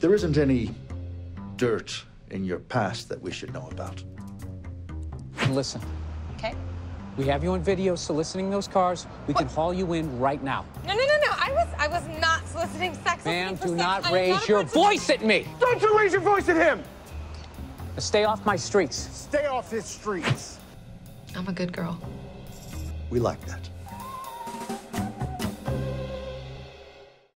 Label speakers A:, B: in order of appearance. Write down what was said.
A: There isn't any dirt in your past that we should know about.
B: Listen,
C: Okay?
B: we have you on video soliciting those cars. We can haul you in right now.
C: No, no, no, no. I was I was not soliciting sex.
B: Ma'am, do
C: sex.
B: not raise
C: not
B: your voice at me.
D: Don't you raise your voice at him!
B: Stay off my streets.
D: Stay off his streets.
E: I'm a good girl.
A: We like that.